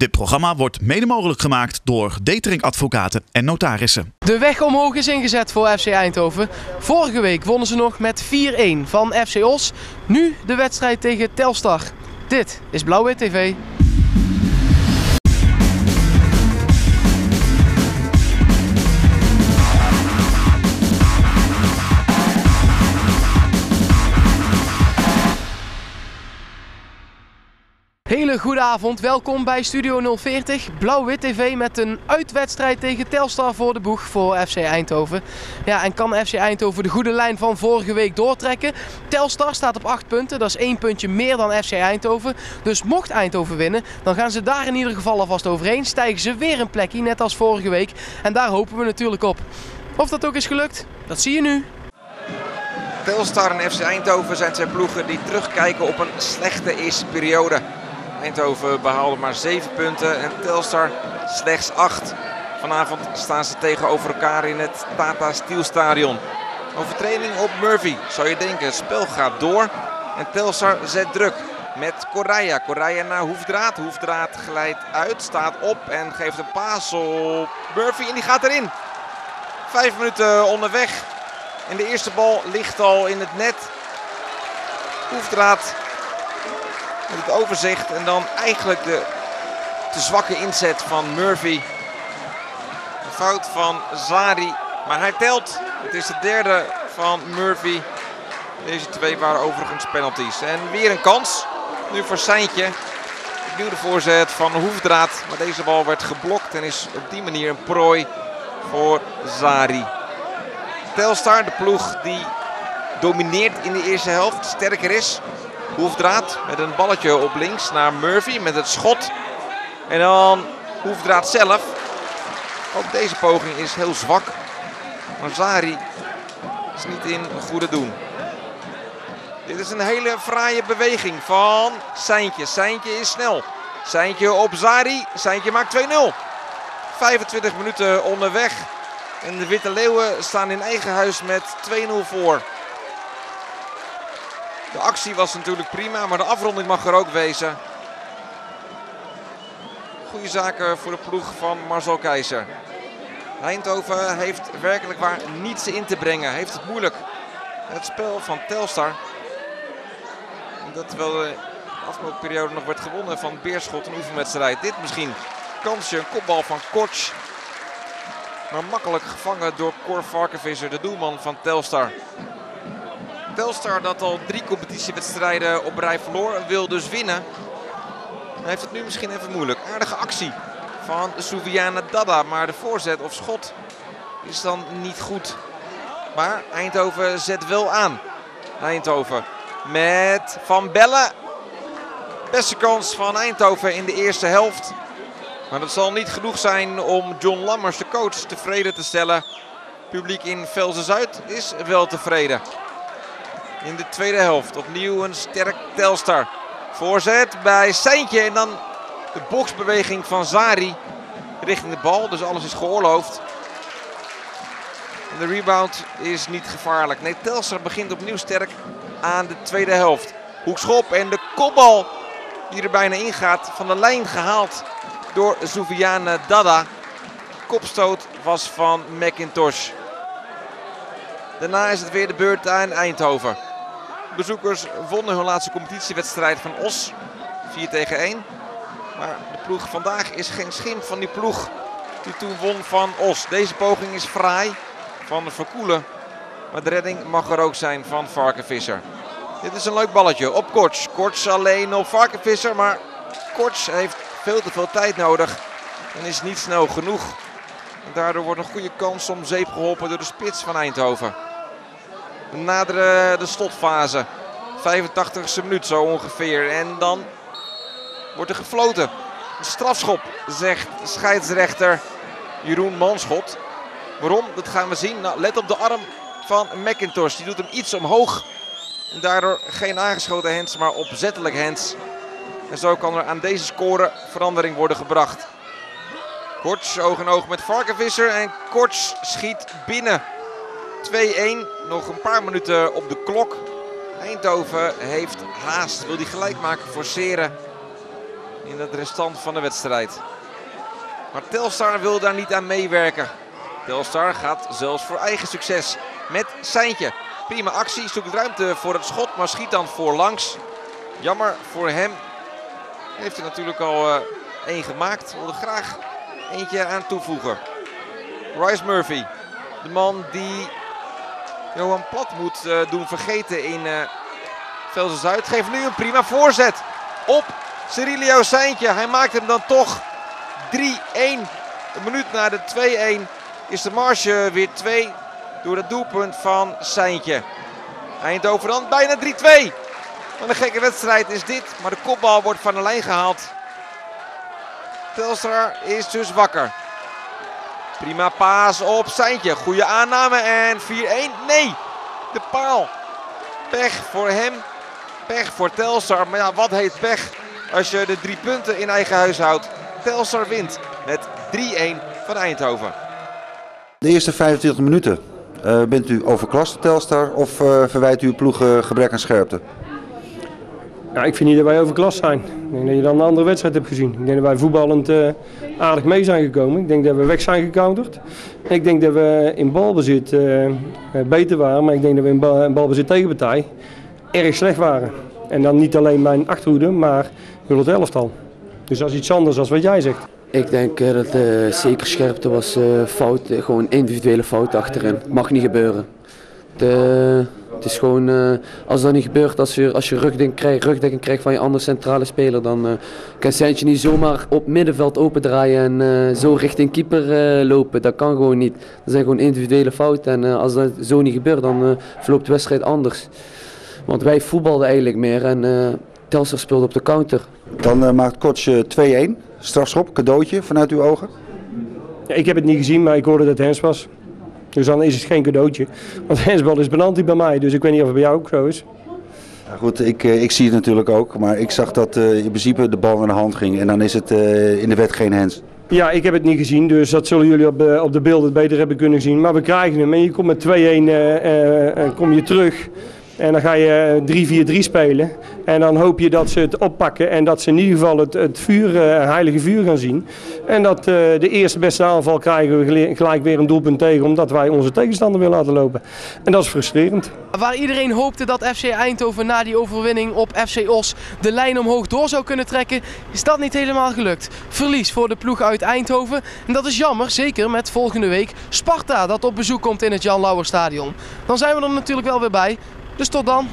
Dit programma wordt mede mogelijk gemaakt door Detering Advocaten en Notarissen. De weg omhoog is ingezet voor FC Eindhoven. Vorige week wonnen ze nog met 4-1 van FC Os. Nu de wedstrijd tegen Telstar. Dit is Blauw-Wit TV. Hele welkom bij Studio 040 Blauw-Wit TV met een uitwedstrijd tegen Telstar voor de boeg voor FC Eindhoven. Ja, en kan FC Eindhoven de goede lijn van vorige week doortrekken? Telstar staat op 8 punten, dat is één puntje meer dan FC Eindhoven. Dus mocht Eindhoven winnen, dan gaan ze daar in ieder geval alvast overheen. Stijgen ze weer een plekje, net als vorige week. En daar hopen we natuurlijk op. Of dat ook is gelukt, dat zie je nu. Telstar en FC Eindhoven zijn twee ploegen die terugkijken op een slechte eerste periode. Eindhoven behaalde maar 7 punten en Telstar slechts 8. Vanavond staan ze tegenover elkaar in het Tata Steel Stadion. Overtreding op Murphy, zou je denken. Het spel gaat door en Telstar zet druk met Correa. Correa naar Hoefdraad. Hoefdraad glijdt uit, staat op en geeft een paas op Murphy en die gaat erin. Vijf minuten onderweg en de eerste bal ligt al in het net. Hoefdraad het overzicht en dan eigenlijk de te zwakke inzet van Murphy. Een fout van Zari, maar hij telt. Het is de derde van Murphy. Deze twee waren overigens penalties. En weer een kans. Nu voor Seintje. Opnieuw de voorzet van Hoefdraad. Maar deze bal werd geblokt en is op die manier een prooi voor Zari. Telstar, de ploeg die domineert in de eerste helft, sterker is. Hoefdraad met een balletje op links naar Murphy met het schot. En dan Hoefdraad zelf. Ook deze poging is heel zwak. Maar Zari is niet in goede doen. Dit is een hele fraaie beweging van Seintje. Seintje is snel. Seintje op Zari. Seintje maakt 2-0. 25 minuten onderweg. En de Witte Leeuwen staan in eigen huis met 2-0 voor. De actie was natuurlijk prima, maar de afronding mag er ook wezen. Goede zaken voor de ploeg van Marcel Keizer. Eindhoven heeft werkelijk waar niets in te brengen. Heeft het moeilijk. Het spel van Telstar. Dat terwijl de afgelopen periode nog werd gewonnen van Beerschot. Een oefenwedstrijd. Dit misschien kansje. Een kopbal van Korts. Maar makkelijk gevangen door Cor Varkenvisser, de doelman van Telstar. Telstar dat al drie competitiewedstrijden op rij verloor. Wil dus winnen. Heeft het nu misschien even moeilijk. Aardige actie van Souviana Dada. Maar de voorzet of schot is dan niet goed. Maar Eindhoven zet wel aan. Eindhoven met Van Bellen. Beste kans van Eindhoven in de eerste helft. Maar dat zal niet genoeg zijn om John Lammers, de coach, tevreden te stellen. Publiek in Velzen-Zuid is wel tevreden in de tweede helft. Opnieuw een sterk Telstar. Voorzet bij Seintje en dan de boksbeweging van Zari richting de bal. Dus alles is geoorloofd. En de rebound is niet gevaarlijk. Nee, Telstar begint opnieuw sterk aan de tweede helft. Hoekschop en de kopbal die er bijna ingaat. Van de lijn gehaald door Soufiane Dada. Kopstoot was van McIntosh. Daarna is het weer de beurt aan Eindhoven. Bezoekers wonnen hun laatste competitiewedstrijd van Os. 4 tegen 1. Maar de ploeg vandaag is geen schim van die ploeg die toen won van Os. Deze poging is fraai van de Verkoelen. Maar de redding mag er ook zijn van Varkenvisser. Dit is een leuk balletje op Korts. Korts alleen op Varkenvisser. Maar Korts heeft veel te veel tijd nodig. En is niet snel genoeg. En daardoor wordt een goede kans om zeep geholpen door de spits van Eindhoven naderen de slotfase. 85ste minuut zo ongeveer. En dan wordt er gefloten. Strafschop, zegt scheidsrechter Jeroen Manschot. Waarom? Dat gaan we zien. Nou, let op de arm van McIntosh. Die doet hem iets omhoog. En daardoor geen aangeschoten hands, maar opzettelijk hands. En zo kan er aan deze score verandering worden gebracht. Korts oog in oog met Varkenvisser. En Korts schiet binnen. 2-1. Nog een paar minuten op de klok. Eindhoven heeft haast. Wil die gelijk maken, forceren. in het restant van de wedstrijd. Maar Telstar wil daar niet aan meewerken. Telstar gaat zelfs voor eigen succes met Seintje. Prima actie, zoekt ruimte voor het schot, maar schiet dan voorlangs. Jammer voor hem. Heeft er natuurlijk al uh, één gemaakt. Wilde graag eentje aan toevoegen. Rice Murphy, de man die Johan Plat moet uh, doen vergeten in uh, Velsen Zuid. Geeft nu een prima voorzet op Cyrilio Seintje. Hij maakt hem dan toch 3-1. Een minuut na de 2-1 is de marge weer 2 door het doelpunt van Seintje. Eindhoven dan bijna 3-2. Wat een gekke wedstrijd is dit. Maar de kopbal wordt van de lijn gehaald. Telstar is dus wakker. Prima paas op Seintje. Goede aanname en 4-1. Nee, de paal. Pech voor hem. Pech voor Telstar. Maar ja, wat heet pech als je de drie punten in eigen huis houdt. Telstar wint met 3-1 van Eindhoven. De eerste 25 minuten. Uh, bent u overklast Telstar of uh, verwijt u uw ploeg gebrek aan scherpte? Ja, ik vind niet dat wij overklast zijn. Ik denk dat je dan een andere wedstrijd hebt gezien. Ik denk dat wij voetballend uh, aardig mee zijn gekomen. Ik denk dat we weg zijn gecounterd. Ik denk dat we in balbezit uh, beter waren. Maar ik denk dat we in, bal, in balbezit tegenpartij erg slecht waren. En dan niet alleen mijn achterhoede, maar heel het elftal. Dus dat is iets anders dan wat jij zegt. Ik denk dat uh, zeker scherpte was fout, gewoon individuele fout achterin. Mag niet gebeuren. De, het is gewoon, als dat niet gebeurt, als je, als je rugdekking, krijgt, rugdekking krijgt van je andere centrale speler, dan kan Sentje niet zomaar op middenveld opendraaien en zo richting keeper lopen. Dat kan gewoon niet. Dat zijn gewoon individuele fouten en als dat zo niet gebeurt, dan verloopt de wedstrijd anders. Want wij voetbalden eigenlijk meer en Telstar speelde op de counter. Dan maakt Kots 2-1. Strafschop, cadeautje vanuit uw ogen? Ja, ik heb het niet gezien, maar ik hoorde dat het Hens was. Dus dan is het geen cadeautje. Want Hensbal is penalty bij mij, dus ik weet niet of het bij jou ook zo is. Ja, goed, ik, ik zie het natuurlijk ook. Maar ik zag dat uh, in principe de bal in de hand ging. En dan is het uh, in de wet geen hens. Ja, ik heb het niet gezien, dus dat zullen jullie op de, op de beelden beter hebben kunnen zien. Maar we krijgen hem en je komt met 2-1 uh, kom je terug. En dan ga je 3-4-3 spelen. En dan hoop je dat ze het oppakken en dat ze in ieder geval het, het vuur, uh, heilige vuur gaan zien. En dat uh, de eerste beste aanval krijgen we gelijk weer een doelpunt tegen, omdat wij onze tegenstander willen laten lopen. En dat is frustrerend. Waar iedereen hoopte dat FC Eindhoven na die overwinning op FC Os de lijn omhoog door zou kunnen trekken, is dat niet helemaal gelukt. Verlies voor de ploeg uit Eindhoven. En dat is jammer, zeker met volgende week Sparta dat op bezoek komt in het Jan Lauwer Stadion. Dan zijn we er natuurlijk wel weer bij. Dus tot dan.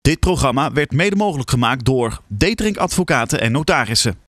Dit programma werd mede mogelijk gemaakt door Detering Advocaten en Notarissen.